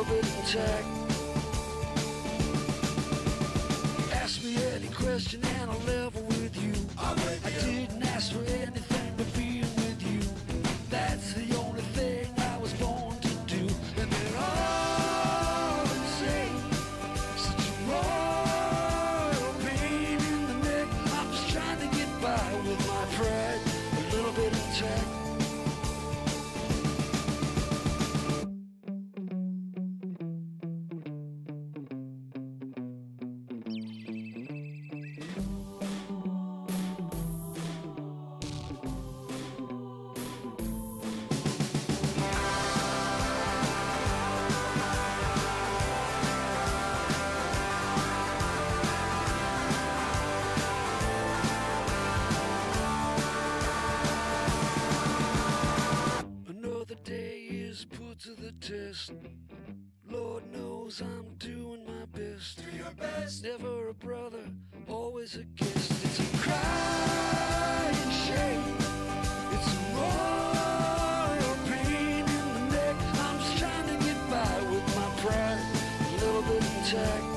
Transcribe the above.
orbital check. Ask me any question and I'll level with you. I with I you. didn't ask for anything but being with you. That's the only thing I was born to do. And they're all the same. Such a the test. Lord knows I'm doing my best. Do your best. Never a brother, always a guest. It's a crying shame. It's a royal pain in the neck. I'm just trying to get by with my pride, a little bit intact.